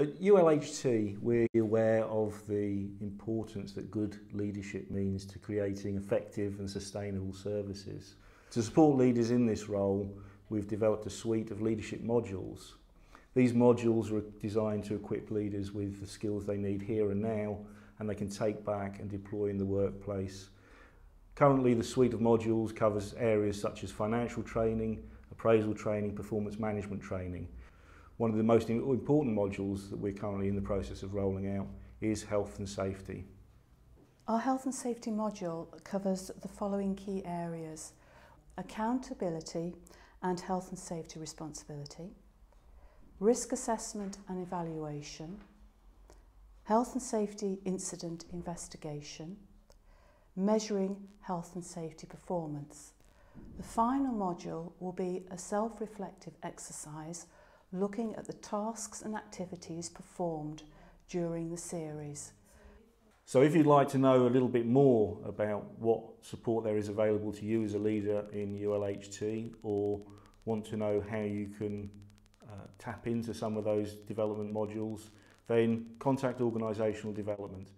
At ULHT, we're aware of the importance that good leadership means to creating effective and sustainable services. To support leaders in this role, we've developed a suite of leadership modules. These modules are designed to equip leaders with the skills they need here and now and they can take back and deploy in the workplace. Currently, the suite of modules covers areas such as financial training, appraisal training, performance management training. One of the most important modules that we're currently in the process of rolling out is health and safety. Our health and safety module covers the following key areas. Accountability and health and safety responsibility, risk assessment and evaluation, health and safety incident investigation, measuring health and safety performance. The final module will be a self-reflective exercise looking at the tasks and activities performed during the series. So if you'd like to know a little bit more about what support there is available to you as a leader in ULHT or want to know how you can uh, tap into some of those development modules, then contact organisational development.